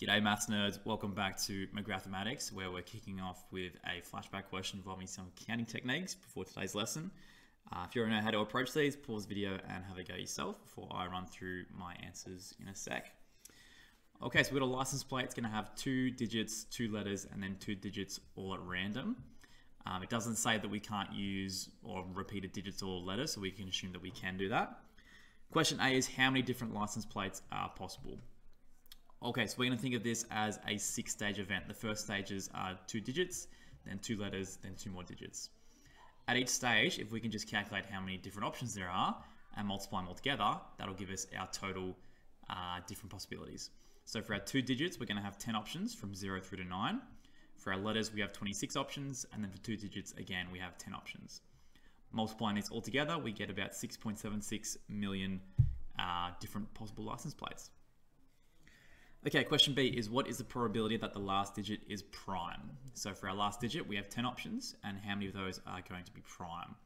G'day maths nerds, welcome back to McGrathematics where we're kicking off with a flashback question involving some counting techniques before today's lesson. Uh, if you to know how to approach these, pause the video and have a go yourself before I run through my answers in a sec. Okay, so we've got a license plate, it's going to have two digits, two letters, and then two digits all at random. Um, it doesn't say that we can't use or repeated digits or letters, so we can assume that we can do that. Question A is how many different license plates are possible? Okay, so we're going to think of this as a six-stage event. The first stages are two digits, then two letters, then two more digits. At each stage, if we can just calculate how many different options there are and multiply them all together, that'll give us our total uh, different possibilities. So for our two digits, we're going to have 10 options from 0 through to 9. For our letters, we have 26 options, and then for two digits, again, we have 10 options. Multiplying these all together, we get about 6.76 million uh, different possible license plates. Okay, question B is what is the probability that the last digit is prime? So for our last digit, we have 10 options, and how many of those are going to be prime?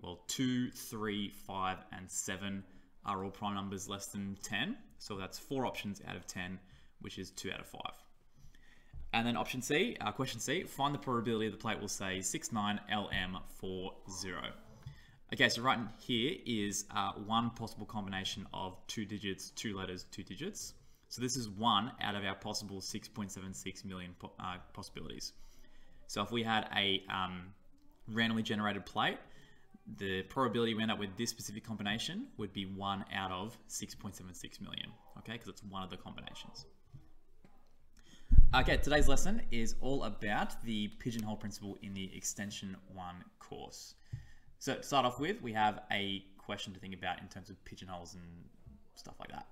Well, 2, 3, 5, and 7 are all prime numbers less than 10. So that's four options out of 10, which is 2 out of 5. And then option C, uh, question C, find the probability the plate will say 69LM40. Okay, so right here is uh, one possible combination of two digits, two letters, two digits. So this is one out of our possible 6.76 million uh, possibilities. So if we had a um, randomly generated plate, the probability we end up with this specific combination would be one out of 6.76 million, okay, because it's one of the combinations. Okay, today's lesson is all about the pigeonhole principle in the Extension 1 course. So to start off with, we have a question to think about in terms of pigeonholes and stuff like that.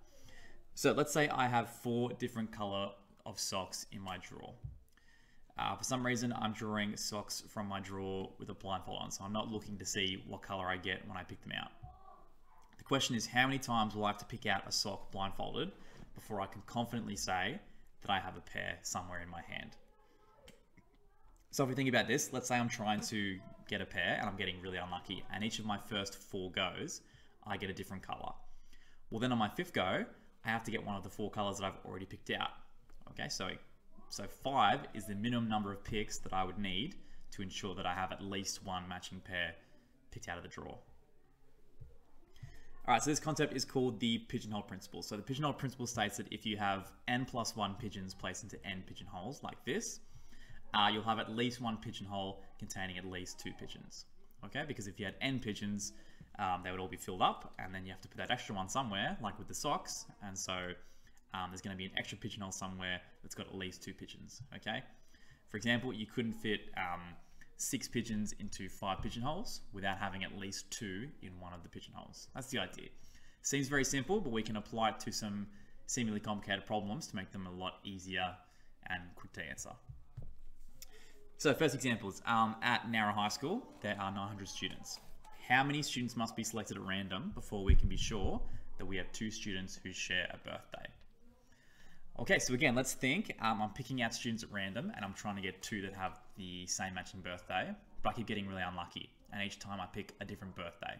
So let's say I have four different color of socks in my drawer. Uh, for some reason, I'm drawing socks from my drawer with a blindfold on, so I'm not looking to see what color I get when I pick them out. The question is, how many times will I have to pick out a sock blindfolded before I can confidently say that I have a pair somewhere in my hand? So if we think about this, let's say I'm trying to get a pair and I'm getting really unlucky, and each of my first four goes, I get a different color. Well, then on my fifth go, I have to get one of the four colors that I've already picked out. Okay, so, so five is the minimum number of picks that I would need to ensure that I have at least one matching pair picked out of the draw. All right, so this concept is called the pigeonhole principle. So the pigeonhole principle states that if you have n plus one pigeons placed into n pigeonholes like this, uh, you'll have at least one pigeonhole containing at least two pigeons. Okay, because if you had n pigeons, um, they would all be filled up and then you have to put that extra one somewhere, like with the socks. And so um, there's going to be an extra pigeonhole somewhere that's got at least two pigeons, okay? For example, you couldn't fit um, six pigeons into five pigeonholes without having at least two in one of the pigeonholes. That's the idea. Seems very simple, but we can apply it to some seemingly complicated problems to make them a lot easier and quick to answer. So first examples, um, at Nowra High School, there are 900 students how many students must be selected at random before we can be sure that we have two students who share a birthday? Okay, so again, let's think. Um, I'm picking out students at random and I'm trying to get two that have the same matching birthday, but I keep getting really unlucky. And each time I pick a different birthday.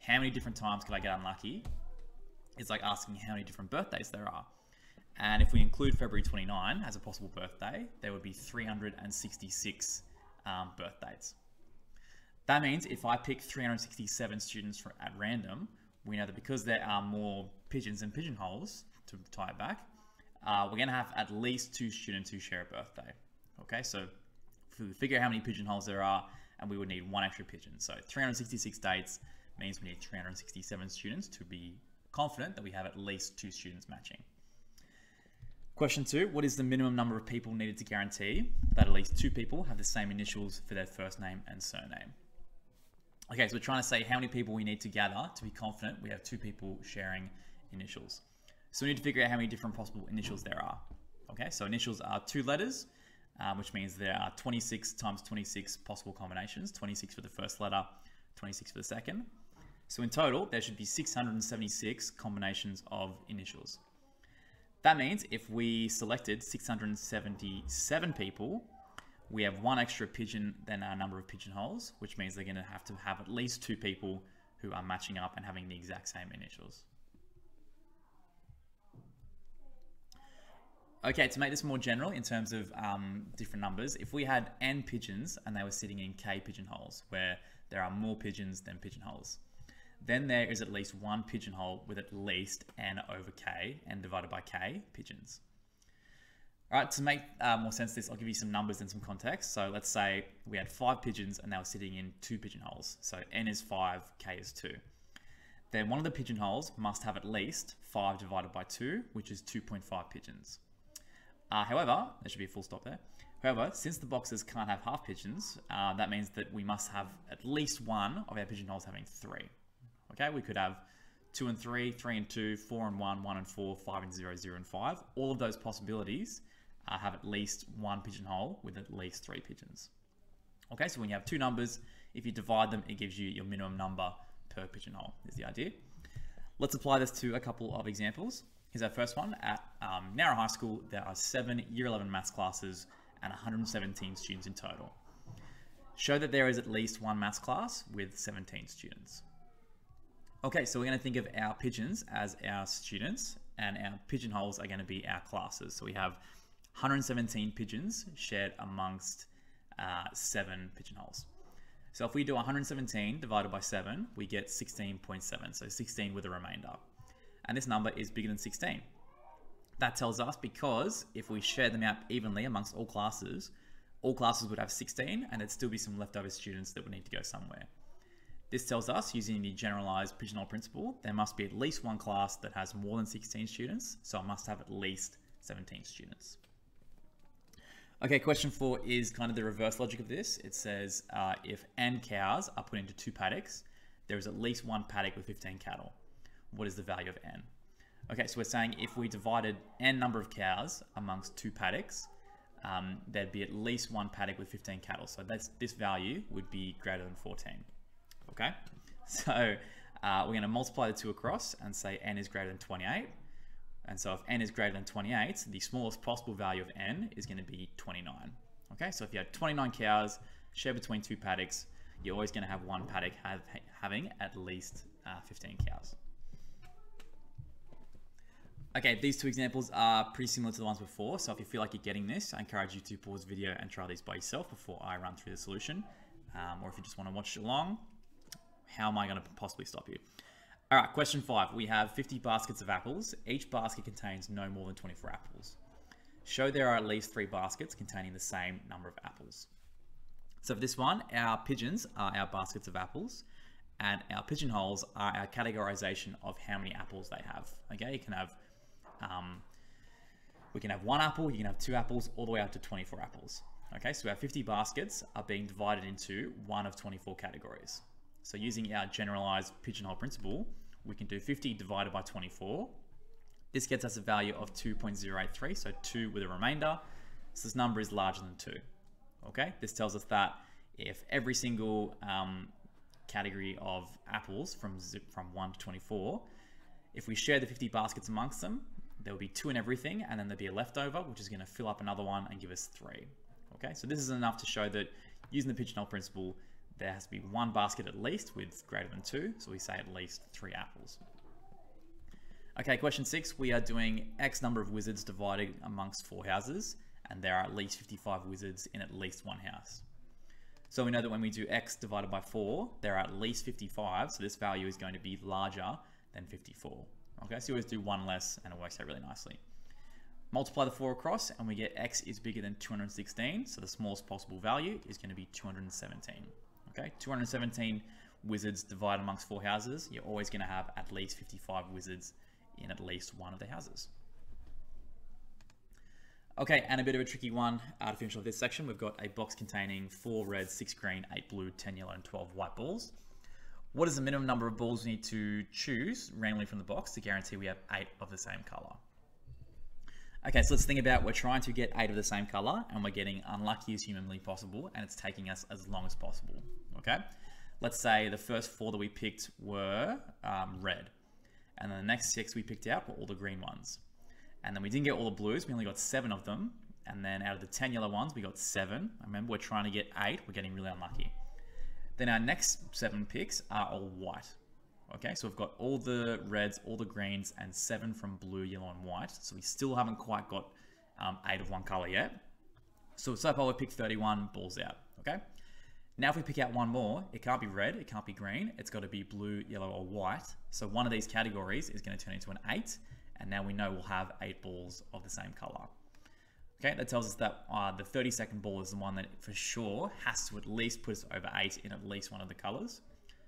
How many different times could I get unlucky? It's like asking how many different birthdays there are. And if we include February 29 as a possible birthday, there would be 366 um, birthdays. That means if I pick 367 students at random, we know that because there are more pigeons and pigeonholes, to tie it back, uh, we're going to have at least two students who share a birthday. Okay, so we figure out how many pigeonholes there are, and we would need one extra pigeon. So 366 dates means we need 367 students to be confident that we have at least two students matching. Question two, what is the minimum number of people needed to guarantee that at least two people have the same initials for their first name and surname? Okay, so we're trying to say how many people we need to gather to be confident we have two people sharing initials. So we need to figure out how many different possible initials there are. Okay, so initials are two letters, um, which means there are 26 times 26 possible combinations, 26 for the first letter, 26 for the second. So in total, there should be 676 combinations of initials. That means if we selected 677 people, we have one extra pigeon than our number of pigeonholes, which means they're going to have to have at least two people who are matching up and having the exact same initials. Okay, to make this more general in terms of um, different numbers, if we had n pigeons and they were sitting in k pigeonholes, where there are more pigeons than pigeonholes, then there is at least one pigeonhole with at least n over k, n divided by k pigeons. All right, to make uh, more sense of this, I'll give you some numbers and some context. So let's say we had five pigeons and they were sitting in two pigeonholes. So n is five, k is two. Then one of the pigeonholes must have at least five divided by two, which is 2.5 pigeons. Uh, however, there should be a full stop there. However, since the boxes can't have half pigeons, uh, that means that we must have at least one of our pigeonholes having three. Okay, we could have two and three, three and two, four and one, one and four, five and zero, zero and five. All of those possibilities uh, have at least one pigeonhole with at least three pigeons. Okay, so when you have two numbers, if you divide them, it gives you your minimum number per pigeonhole, is the idea. Let's apply this to a couple of examples. Here's our first one. At um, Nowra High School, there are seven Year 11 maths classes and 117 students in total. Show that there is at least one maths class with 17 students. Okay, so we're going to think of our pigeons as our students and our pigeonholes are going to be our classes. So we have 117 pigeons shared amongst uh, seven pigeonholes. So if we do 117 divided by 7, we get 16.7, so 16 with a remainder and this number is bigger than 16. That tells us because if we share them out evenly amongst all classes, all classes would have 16 and there'd still be some leftover students that would need to go somewhere. This tells us, using the generalized pigeonhole principle, there must be at least one class that has more than 16 students, so it must have at least 17 students. Okay, question four is kind of the reverse logic of this. It says uh, if n cows are put into two paddocks, there is at least one paddock with 15 cattle what is the value of n? Okay, so we're saying if we divided n number of cows amongst two paddocks, um, there'd be at least one paddock with 15 cattle. So that's this value would be greater than 14. Okay, so uh, we're going to multiply the two across and say n is greater than 28. And so if n is greater than 28, the smallest possible value of n is going to be 29. Okay, so if you had 29 cows shared between two paddocks, you're always going to have one paddock have, having at least uh, 15 cows. Okay, these two examples are pretty similar to the ones before, so if you feel like you're getting this, I encourage you to pause the video and try these by yourself before I run through the solution. Um, or if you just want to watch along, how am I going to possibly stop you? All right, question five. We have 50 baskets of apples. Each basket contains no more than 24 apples. Show there are at least three baskets containing the same number of apples. So for this one, our pigeons are our baskets of apples and our pigeonholes are our categorization of how many apples they have. Okay, you can have um, we can have one apple, you can have two apples, all the way up to 24 apples. Okay, so our 50 baskets are being divided into one of 24 categories. So using our generalized pigeonhole principle, we can do 50 divided by 24. This gets us a value of 2.083, so 2 with a remainder. So this number is larger than 2. Okay, this tells us that if every single um, category of apples from, from 1 to 24, if we share the 50 baskets amongst them, there will be two in everything, and then there'll be a leftover, which is going to fill up another one and give us three. Okay, so this is enough to show that using the pigeonhole principle, there has to be one basket at least with greater than two, so we say at least three apples. Okay, question six, we are doing X number of wizards divided amongst four houses, and there are at least 55 wizards in at least one house. So we know that when we do X divided by four, there are at least 55, so this value is going to be larger than 54. Okay, so you always do one less and it works out really nicely. Multiply the 4 across and we get x is bigger than 216, so the smallest possible value is going to be 217. Okay, 217 wizards divided amongst four houses, you're always going to have at least 55 wizards in at least one of the houses. Okay, and a bit of a tricky one uh, to finish off this section. We've got a box containing 4 red, 6 green, 8 blue, 10 yellow, and 12 white balls. What is the minimum number of balls we need to choose randomly from the box to guarantee we have eight of the same color? Okay, so let's think about we're trying to get eight of the same color and we're getting unlucky as humanly possible and it's taking us as long as possible, okay? Let's say the first four that we picked were um, red and then the next six we picked out were all the green ones. And then we didn't get all the blues, we only got seven of them. And then out of the 10 yellow ones, we got seven. Remember, we're trying to get eight, we're getting really unlucky. Then our next seven picks are all white. Okay, so we've got all the reds, all the greens, and seven from blue, yellow, and white. So we still haven't quite got um, eight of one color yet. So so far we picked 31 balls out, okay? Now if we pick out one more, it can't be red, it can't be green, it's got to be blue, yellow, or white. So one of these categories is going to turn into an eight, and now we know we'll have eight balls of the same color. Okay, that tells us that uh, the 30 second ball is the one that for sure has to at least put us over 8 in at least one of the colors.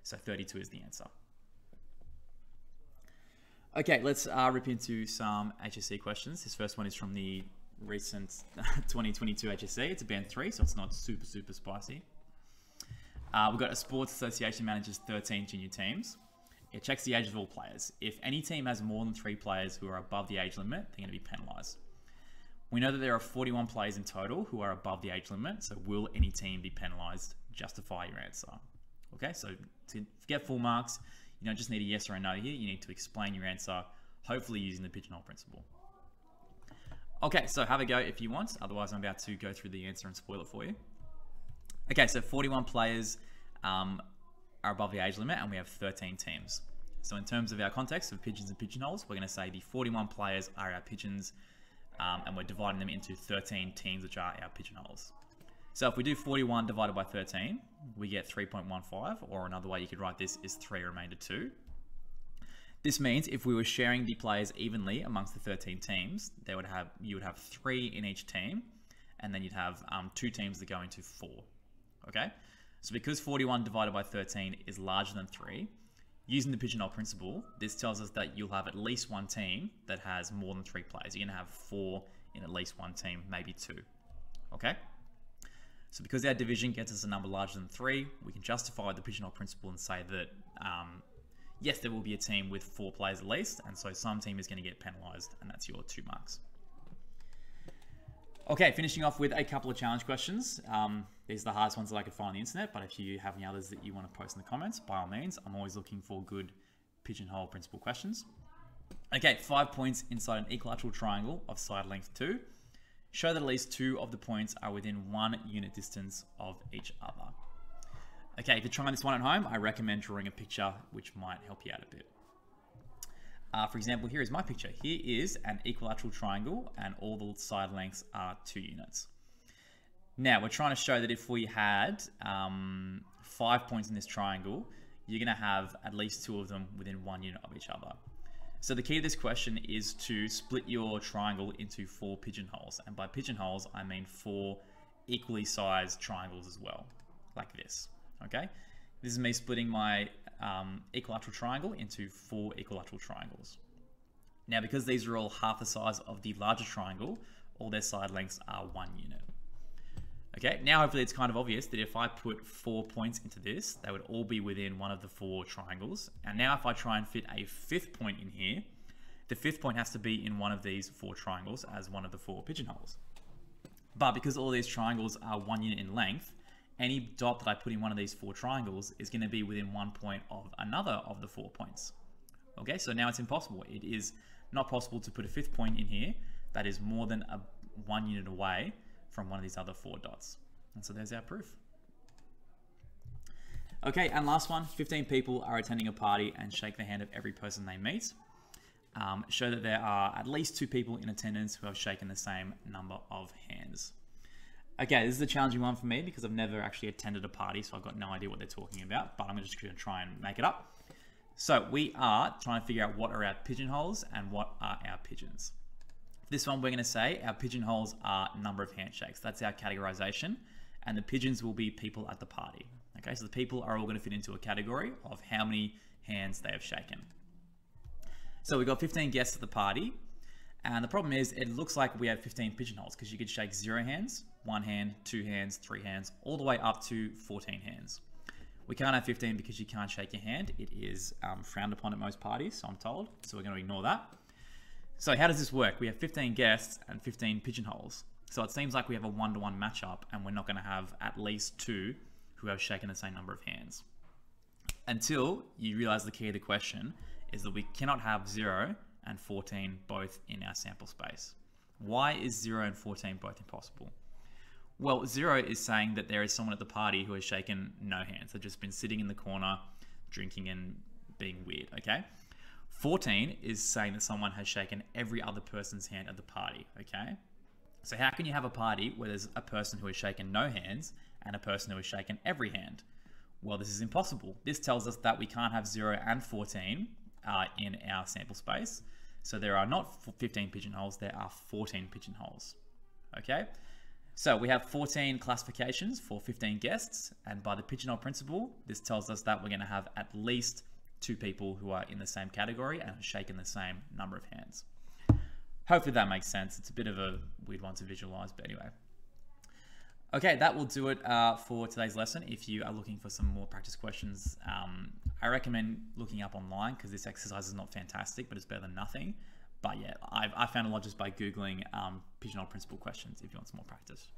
So 32 is the answer. Okay, let's uh, rip into some HSC questions. This first one is from the recent 2022 HSC. It's a band 3, so it's not super, super spicy. Uh, we've got a Sports Association manages 13 junior teams. It checks the age of all players. If any team has more than three players who are above the age limit, they're going to be penalised. We know that there are 41 players in total who are above the age limit, so will any team be penalised? Justify your answer. Okay, so to get full marks, you don't just need a yes or a no here, you need to explain your answer, hopefully using the pigeonhole principle. Okay, so have a go if you want, otherwise I'm about to go through the answer and spoil it for you. Okay, so 41 players um, are above the age limit and we have 13 teams. So in terms of our context of pigeons and pigeonholes, we're going to say the 41 players are our pigeons, um, and we're dividing them into 13 teams, which are our pigeonholes. So if we do 41 divided by 13, we get 3.15, or another way you could write this is 3 remainder 2. This means if we were sharing the players evenly amongst the 13 teams, they would have you would have 3 in each team, and then you'd have um, 2 teams that go into 4. Okay? So because 41 divided by 13 is larger than 3, Using the pigeonhole principle, this tells us that you'll have at least one team that has more than three players. You're going to have four in at least one team, maybe two. Okay? So because our division gets us a number larger than three, we can justify the pigeonhole principle and say that, um, yes, there will be a team with four players at least, and so some team is going to get penalised, and that's your two marks. Okay, finishing off with a couple of challenge questions. Um, these are the hardest ones that I could find on the internet, but if you have any others that you want to post in the comments, by all means, I'm always looking for good pigeonhole principle questions. Okay, five points inside an equilateral triangle of side length two. Show that at least two of the points are within one unit distance of each other. Okay, if you're trying this one at home, I recommend drawing a picture which might help you out a bit. Uh, for example, here is my picture. Here is an equilateral triangle and all the side lengths are two units. Now, we're trying to show that if we had um, five points in this triangle, you're going to have at least two of them within one unit of each other. So the key to this question is to split your triangle into four pigeonholes. And by pigeonholes, I mean four equally sized triangles as well, like this, okay? This is me splitting my um, equilateral triangle into four equilateral triangles. Now, because these are all half the size of the larger triangle, all their side lengths are one unit. Okay, now hopefully it's kind of obvious that if I put four points into this, they would all be within one of the four triangles. And now if I try and fit a fifth point in here, the fifth point has to be in one of these four triangles as one of the four pigeonholes. But because all these triangles are one unit in length, any dot that I put in one of these four triangles is going to be within one point of another of the four points. Okay, so now it's impossible. It is not possible to put a fifth point in here that is more than a one unit away from one of these other four dots. And so there's our proof. Okay, and last one, 15 people are attending a party and shake the hand of every person they meet. Um, show that there are at least two people in attendance who have shaken the same number of hands. Okay, this is a challenging one for me because I've never actually attended a party, so I've got no idea what they're talking about, but I'm just to try and make it up. So we are trying to figure out what are our pigeonholes and what are our pigeons. This one we're going to say our pigeonholes are number of handshakes. That's our categorization. And the pigeons will be people at the party. Okay, so the people are all going to fit into a category of how many hands they have shaken. So we've got 15 guests at the party. And the problem is it looks like we have 15 pigeonholes because you could shake zero hands, one hand, two hands, three hands, all the way up to 14 hands. We can't have 15 because you can't shake your hand. It is um, frowned upon at most parties, so I'm told. So we're going to ignore that. So how does this work? We have 15 guests and 15 pigeonholes. So it seems like we have a one-to-one -one matchup and we're not going to have at least two who have shaken the same number of hands. Until you realize the key of the question is that we cannot have 0 and 14 both in our sample space. Why is 0 and 14 both impossible? Well, 0 is saying that there is someone at the party who has shaken no hands. They've just been sitting in the corner, drinking and being weird, okay? 14 is saying that someone has shaken every other person's hand at the party, okay? So how can you have a party where there's a person who has shaken no hands and a person who has shaken every hand? Well, this is impossible. This tells us that we can't have 0 and 14 uh, in our sample space. So there are not 15 pigeonholes, there are 14 pigeonholes. Okay? So we have 14 classifications for 15 guests, and by the pigeonhole principle, this tells us that we're going to have at least two people who are in the same category and have shaken the same number of hands. Hopefully that makes sense. It's a bit of a weird one to visualize, but anyway. Okay, that will do it uh, for today's lesson. If you are looking for some more practice questions, um, I recommend looking up online because this exercise is not fantastic, but it's better than nothing. But yeah, I've, I found a lot just by Googling um, pigeonhole principle questions if you want some more practice.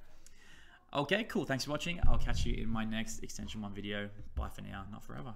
Okay, cool. Thanks for watching. I'll catch you in my next extension one video. Bye for now, not forever.